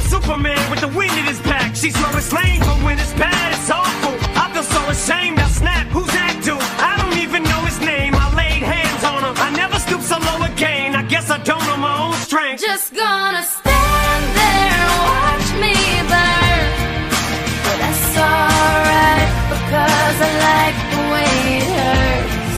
Superman with the wind in his back. She's Lois Lane, but when it's bad, it's awful. I feel so ashamed. I snap. Who's that dude? I don't even know his name. I laid hands on him. I never stoop so low again. I guess I don't know my own strength. Just gonna stay.